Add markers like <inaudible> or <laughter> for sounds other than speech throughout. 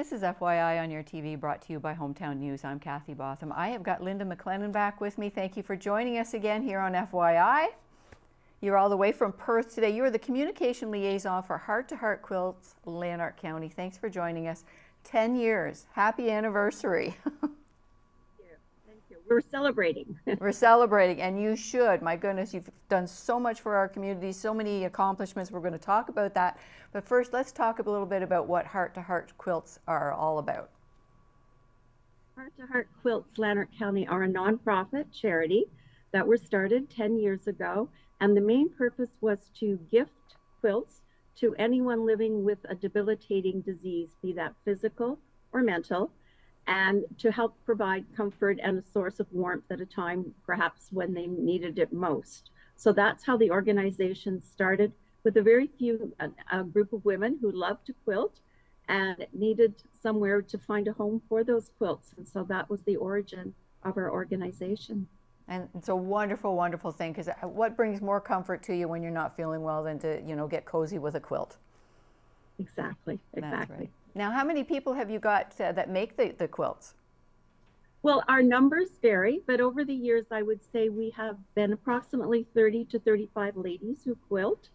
This is FYI on YourTV brought to you by Hometown News. I'm Kathy Botham. I have got Linda McLellan back with me. Thank you for joining us again here on FYI. You're all the way from Perth today. You are the communication liaison for Heart to Heart Quilts, Lanark County. Thanks for joining us. 10 years. Happy anniversary. <laughs> We're celebrating. <laughs> We're celebrating, and you should. My goodness, you've done so much for our community, so many accomplishments. We're going to talk about that. But first, let's talk a little bit about what Heart to Heart quilts are all about. Heart to Heart Quilts Lanark County are a nonprofit charity that were started 10 years ago. And the main purpose was to gift quilts to anyone living with a debilitating disease, be that physical or mental and to help provide comfort and a source of warmth at a time perhaps when they needed it most. So that's how the organization started with a very few a, a group of women who loved to quilt and needed somewhere to find a home for those quilts. And so that was the origin of our organization. And it's a wonderful, wonderful thing because uh, what brings more comfort to you when you're not feeling well than to, you know, get cozy with a quilt? Exactly, exactly. Now, how many people have you got uh, that make the, the quilts? Well, our numbers vary, but over the years, I would say we have been approximately 30 to 35 ladies who quilt.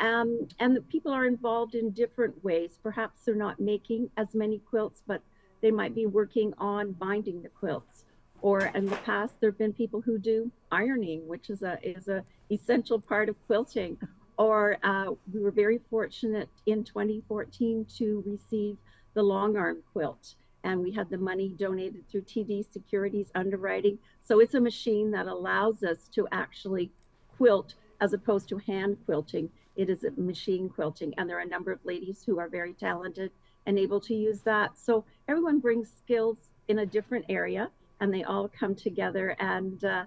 Um, and the people are involved in different ways. Perhaps they're not making as many quilts, but they might be working on binding the quilts. Or in the past, there have been people who do ironing, which is a is a essential part of quilting, or uh, we were very fortunate in 2014 to receive the long arm quilt and we had the money donated through TD Securities underwriting. So it's a machine that allows us to actually quilt as opposed to hand quilting. It is a machine quilting, and there are a number of ladies who are very talented and able to use that. So everyone brings skills in a different area, and they all come together. And uh,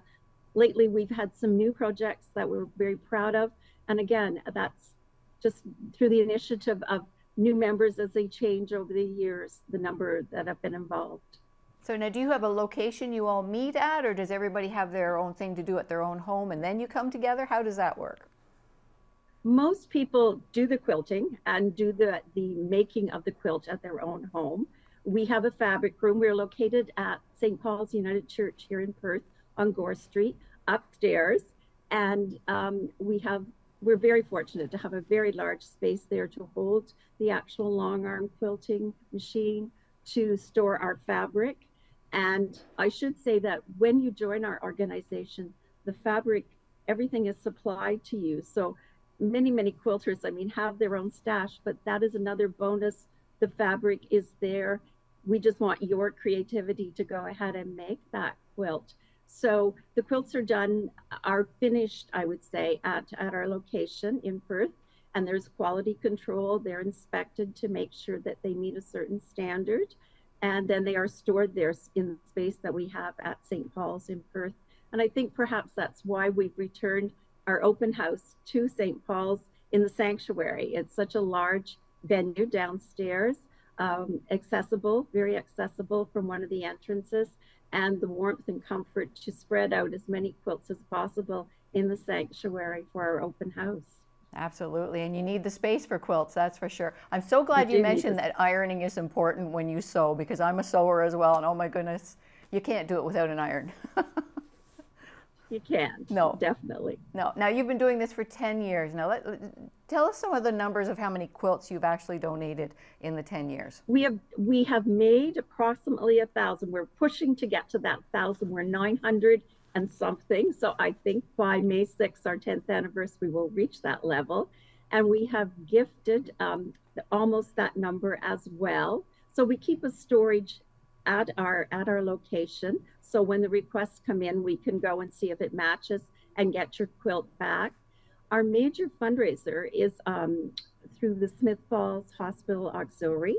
lately, we've had some new projects that we're very proud of. And again, that's just through the initiative of new members as they change over the years, the number that have been involved. So now do you have a location you all meet at or does everybody have their own thing to do at their own home and then you come together? How does that work? Most people do the quilting and do the, the making of the quilt at their own home. We have a fabric room. We're located at St. Paul's United Church here in Perth on Gore Street upstairs. And um, we have we're very fortunate to have a very large space there to hold the actual long arm quilting machine to store our fabric. And I should say that when you join our organization, the fabric, everything is supplied to you. So many, many quilters, I mean, have their own stash, but that is another bonus. The fabric is there. We just want your creativity to go ahead and make that quilt. So the quilts are done, are finished, I would say, at, at our location in Perth. And there's quality control. They're inspected to make sure that they meet a certain standard. And then they are stored there in the space that we have at St. Paul's in Perth. And I think perhaps that's why we've returned our open house to St. Paul's in the sanctuary. It's such a large venue downstairs, um, accessible, very accessible from one of the entrances and the warmth and comfort to spread out as many quilts as possible in the sanctuary for our open house. Absolutely, and you need the space for quilts, that's for sure. I'm so glad you, you mentioned that ironing is important when you sew because I'm a sewer as well, and oh my goodness, you can't do it without an iron. you can't. No, definitely. No. Now you've been doing this for 10 years. Now let, tell us some of the numbers of how many quilts you've actually donated in the 10 years. We have we have made approximately a thousand. We're pushing to get to that thousand. We're 900 and something. So I think by May 6th, our 10th anniversary, we will reach that level. And we have gifted um, almost that number as well. So we keep a storage at our at our location. So when the requests come in, we can go and see if it matches and get your quilt back. Our major fundraiser is um, through the Smiths Falls Hospital Auxiliary,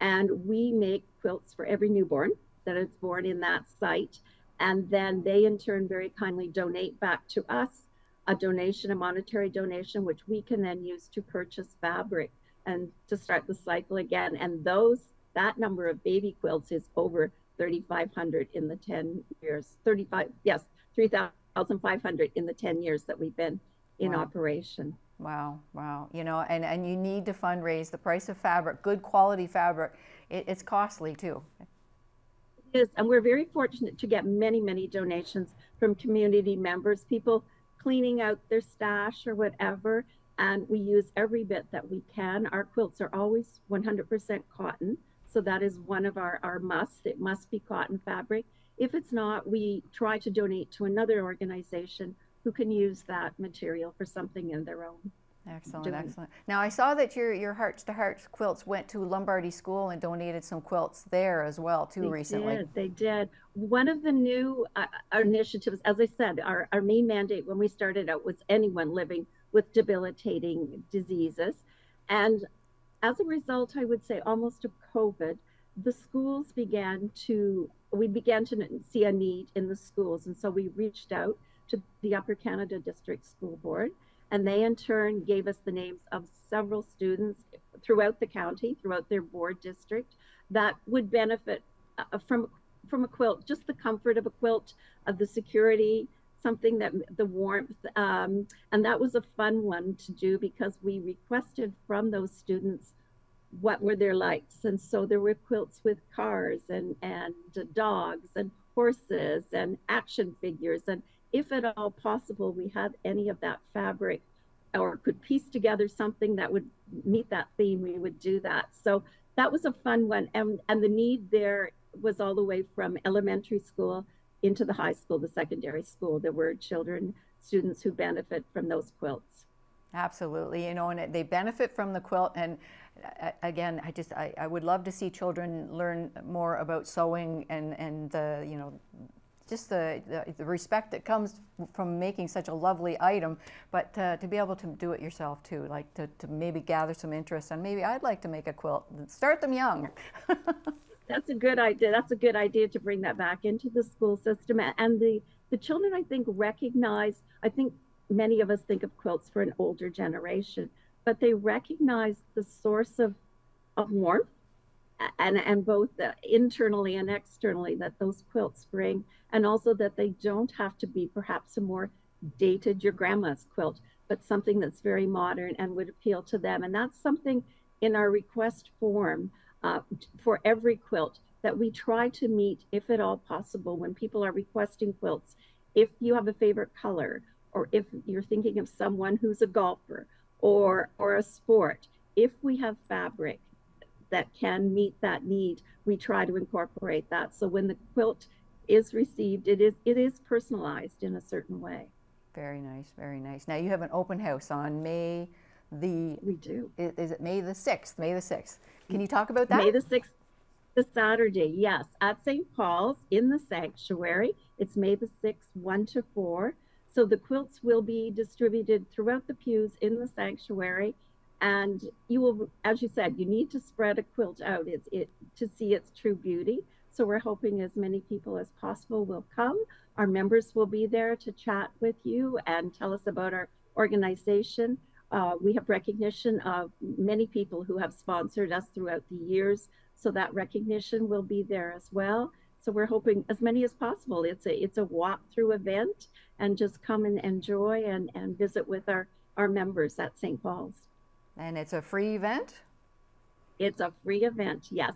and we make quilts for every newborn that is born in that site. And then they, in turn, very kindly donate back to us a donation, a monetary donation, which we can then use to purchase fabric and to start the cycle again. And those that number of baby quilts is over 3,500 in the 10 years, 35, yes, 3,500 in the 10 years that we've been in wow. operation. Wow, wow. You know, and, and you need to fundraise. The price of fabric, good quality fabric, it, it's costly too. It is, and we're very fortunate to get many, many donations from community members, people cleaning out their stash or whatever. And we use every bit that we can. Our quilts are always 100% cotton. So that is one of our, our musts. It must be cotton fabric. If it's not, we try to donate to another organization who can use that material for something in their own. Excellent, doing. excellent. Now I saw that your your Hearts to Hearts quilts went to Lombardy School and donated some quilts there as well too They recently. did, they did. One of the new uh, initiatives, as I said, our, our main mandate when we started out was anyone living with debilitating diseases. And as a result, I would say almost of COVID, the schools began to, we began to see a need in the schools. And so we reached out to the Upper Canada District School Board, and they in turn gave us the names of several students throughout the county, throughout their board district, that would benefit uh, from from a quilt, just the comfort of a quilt, of the security, something that the warmth, um, and that was a fun one to do because we requested from those students what were their likes, and so there were quilts with cars and and dogs and horses and action figures, and if at all possible, we had any of that fabric or could piece together something that would meet that theme, we would do that. So that was a fun one, and and the need there was all the way from elementary school into the high school, the secondary school. There were children, students who benefit from those quilts. Absolutely, you know, and they benefit from the quilt. And uh, again, I just I, I would love to see children learn more about sewing and and the you know just the, the, the respect that comes from making such a lovely item, but uh, to be able to do it yourself too, like to, to maybe gather some interest and maybe I'd like to make a quilt. Start them young. <laughs> That's a good idea. That's a good idea to bring that back into the school system. And the, the children, I think, recognize, I think many of us think of quilts for an older generation, but they recognize the source of, of warmth and, and both uh, internally and externally that those quilts bring, and also that they don't have to be perhaps a more dated your grandma's quilt, but something that's very modern and would appeal to them. And that's something in our request form uh, for every quilt that we try to meet, if at all possible, when people are requesting quilts. If you have a favorite color, or if you're thinking of someone who's a golfer or or a sport, if we have fabric that can meet that need, we try to incorporate that. So when the quilt is received, it is it is personalized in a certain way. Very nice, very nice. Now you have an open house on May the We do. is it May the sixth? May the sixth. Can you talk about that? May the 6th, the Saturday, yes, at St. Paul's in the sanctuary. It's May the 6th, 1 to 4. So the quilts will be distributed throughout the pews in the sanctuary. And you will, as you said, you need to spread a quilt out it's, it, to see its true beauty. So we're hoping as many people as possible will come. Our members will be there to chat with you and tell us about our organization. Uh, we have recognition of many people who have sponsored us throughout the years, so that recognition will be there as well. So we're hoping as many as possible. It's a it's a walk-through event, and just come and enjoy and and visit with our our members at St. Paul's. And it's a free event. It's a free event. Yes,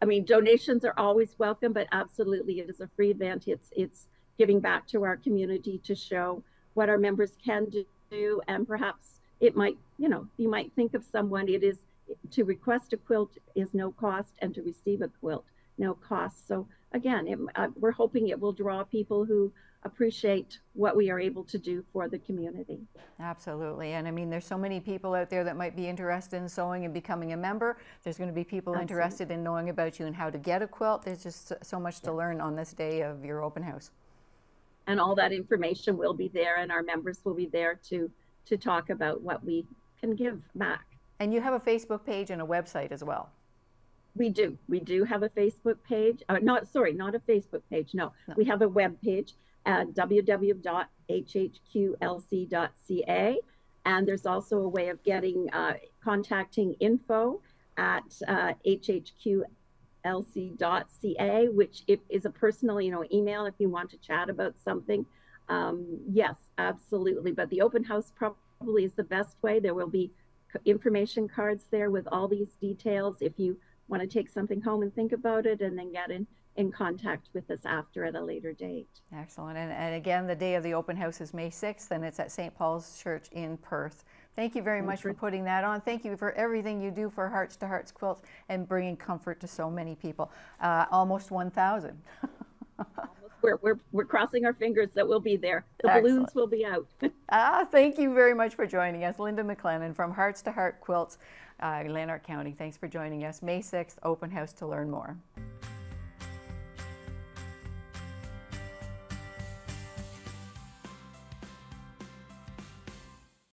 I mean donations are always welcome, but absolutely it is a free event. It's it's giving back to our community to show what our members can do, and perhaps it might you know you might think of someone. It is to request a quilt is no cost, and to receive a quilt no cost. So again, it, uh, we're hoping it will draw people who appreciate what we are able to do for the community. Absolutely. And I mean, there's so many people out there that might be interested in sewing and becoming a member. There's going to be people Absolutely. interested in knowing about you and how to get a quilt. There's just so- much to learn on this day of your open house. and all that information will be there and our members will be there to to talk about what we can give back And you have a Facebook page and a website as well. we do we do have a facebook page uh, not sorry not a facebook page no, No. we have a web page at www.hhqlc.ca and there's also a way of getting uh, contacting info at uh, hhqlc.ca which is a personal you know email if you want to chat about something. Um, yes absolutely. But the open house probably is the best way. There will be information cards there with all these details. If you want to take something home and think about it and then get in, in contact with us after at a later date. Excellent. And, and again, the day of the open house is May 6th, and it's at St. Paul's Church in Perth. Thank you very In much for putting that on. Thank you for everything you do for Hearts to Hearts Quilts and bringing comfort to so many people. Uh, almost 1,000. <laughs> We're, we're, we're crossing our fingers that we'll be there. The Excellent. balloons will be out. <laughs> ah, thank you very much for joining us. Linda McLellan from Hearts to Heart Quilts, uh, Lanark County. Thanks for joining us. May 6th, open house to learn more.